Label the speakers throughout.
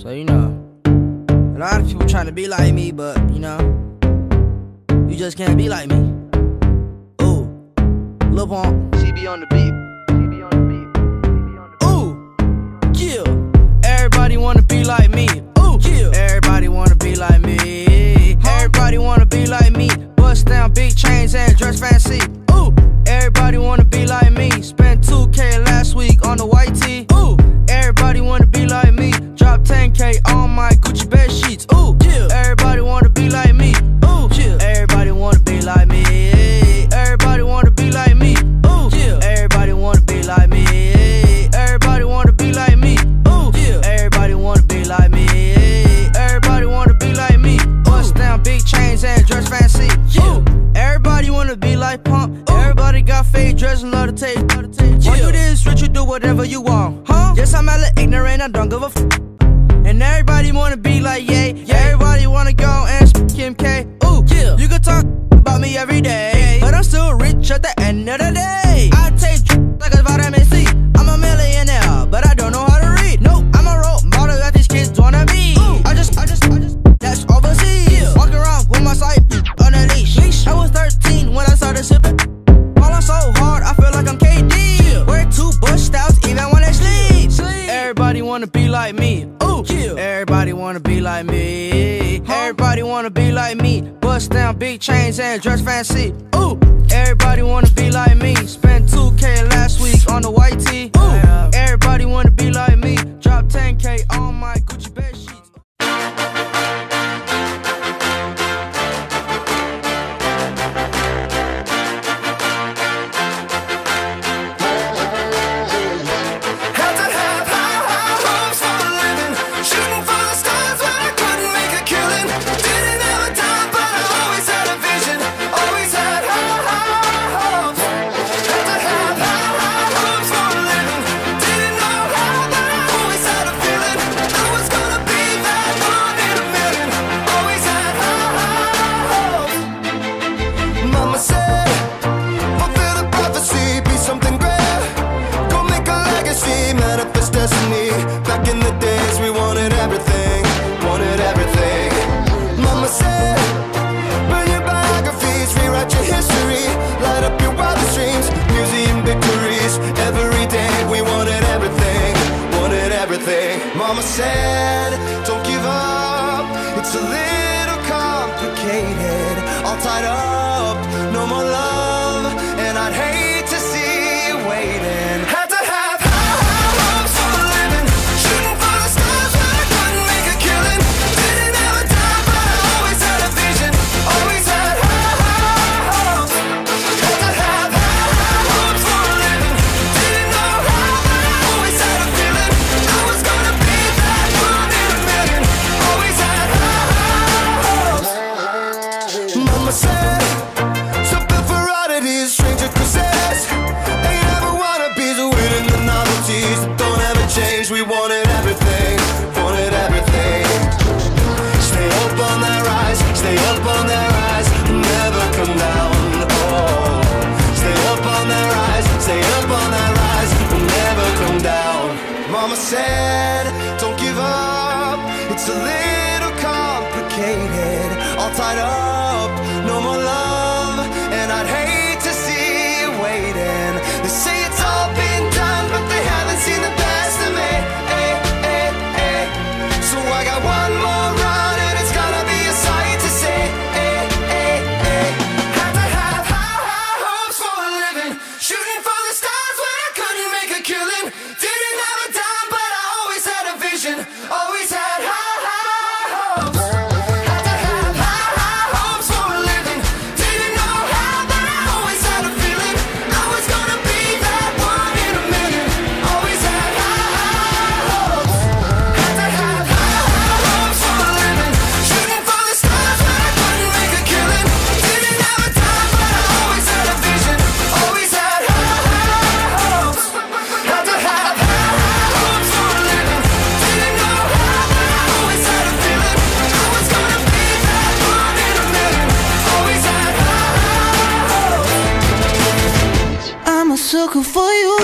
Speaker 1: So, you know, a lot of people trying to be like me, but, you know, you just can't be like me. Ooh, Lil Pump. CB on the beat. CB on the beat. CB on the beat. Ooh, yeah. Everybody wanna. Shorty got fade, dress, love to tape. Yeah. You this rich, you do whatever you want, huh? Yes, I'm hella ignorant, I don't give a f. And everybody wanna be like, yeah, yeah. Everybody wanna go and sh Kim K. Ooh, yeah. you could talk about me every day, but I'm still rich at the end of the day. touchdown, big chains and dress fancy. Ooh.
Speaker 2: said, don't give up. It's a little complicated, all tied up. No more love, and I'd hate to see you waiting. They say it's all been done, but they haven't seen the best of me. Eh, eh, eh. So I got one.
Speaker 3: sucker for you.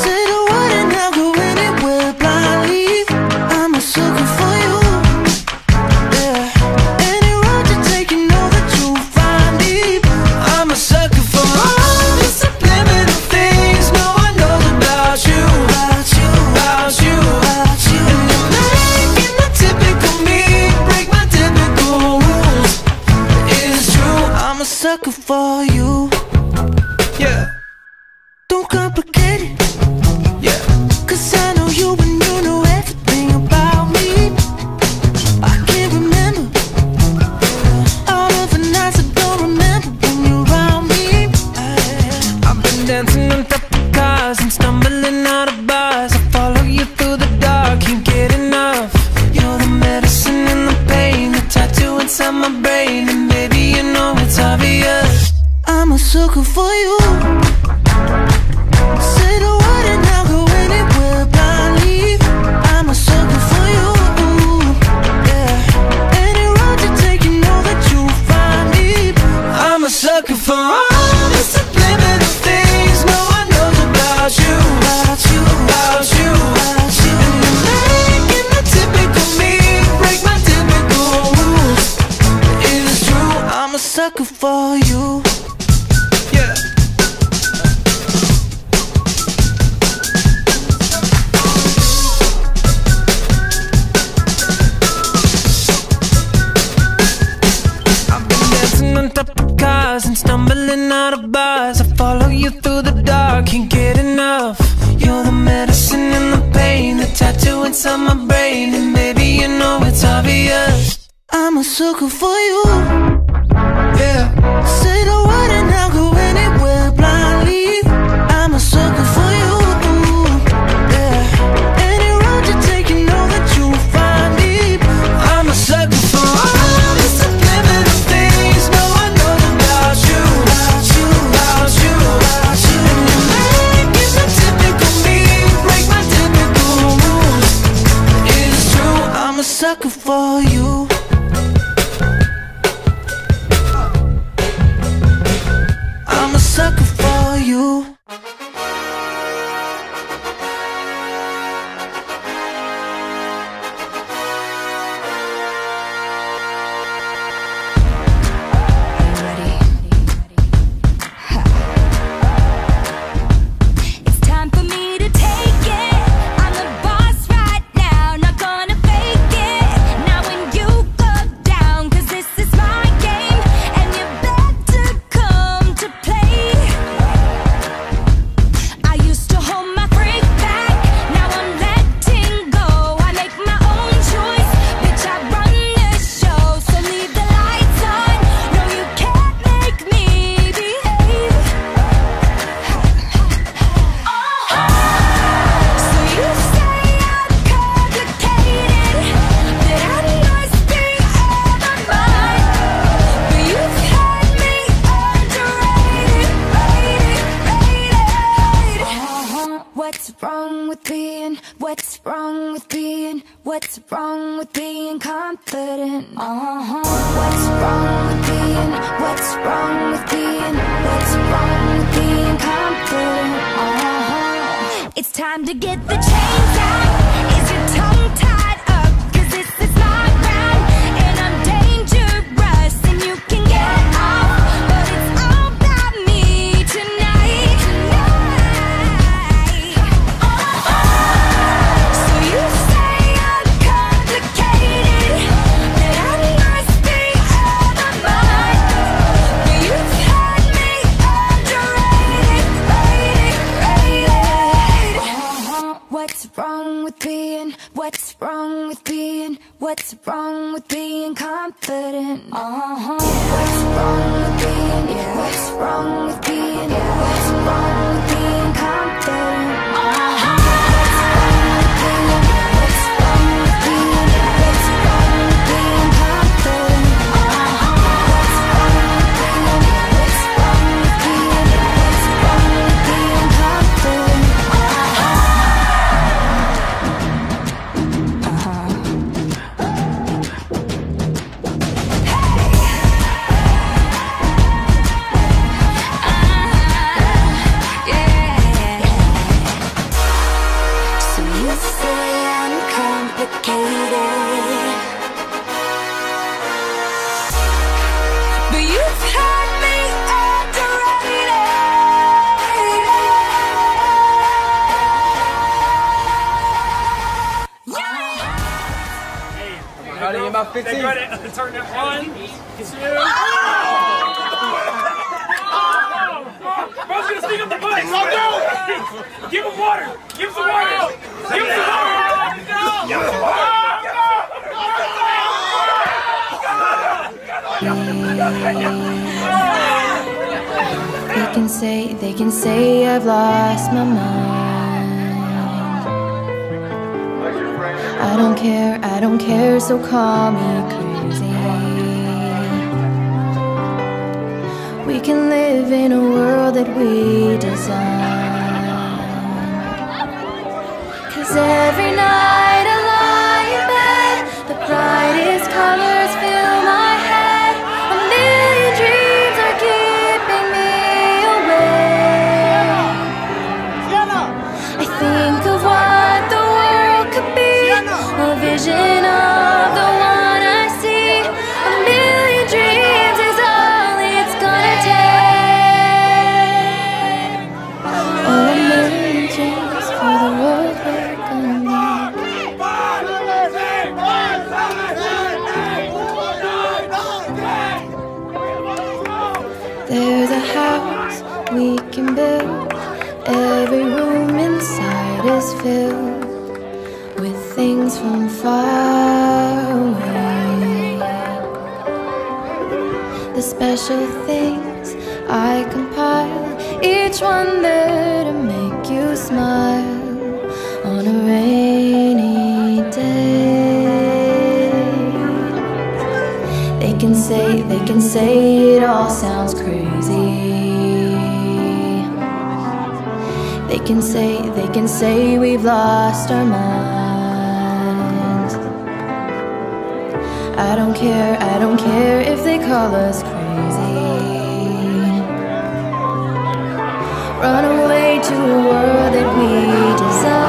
Speaker 4: Said I wouldn't go anywhere blindly. I'm a sucker for you. Yeah. Any road you take, you know that you'll find me.
Speaker 3: I'm a sucker for all the subliminal things no one knows about you.
Speaker 4: About you,
Speaker 3: about you,
Speaker 4: about you.
Speaker 3: Typical me break my typical rules. It's
Speaker 4: I'm a sucker for you.
Speaker 3: Yeah. Don't complicate it. sucker for you. Yeah. I've been dancing on top of cars and stumbling out of bars. I follow you through the dark, can't get enough. You're the medicine and the pain, the tattoo inside my brain, and maybe you know it's obvious.
Speaker 4: I'm a sucker for you
Speaker 3: yeah.
Speaker 4: Say the
Speaker 5: being? What's wrong with being? What's wrong with being confident? Uh -huh. What's wrong with being? What's wrong with being? What's wrong with being confident? Uh -huh. It's time to get the chains out. Is your tongue tied up? Cause this is my round. And I'm dangerous. And you can get out. what's wrong with me? Out of about 15. They got it.
Speaker 6: Turn it on. Two. Oh! oh! oh! Bro's
Speaker 7: gonna up the Give him water. Give him water. Give him some water. Give him some water.
Speaker 8: They can say, they can say I've lost my mind I don't care, I don't care, so call me crazy. We can live in a world that we design. Cause every night I lie in bed, the brightest colors There's a house we can build. Every room inside is filled with things from far away. The special things I compile, each one there to make you smile They can say, they can say it all sounds crazy. They can say, they can say we've lost our minds. I don't care, I don't care if they call us crazy. Run away to a world that we design.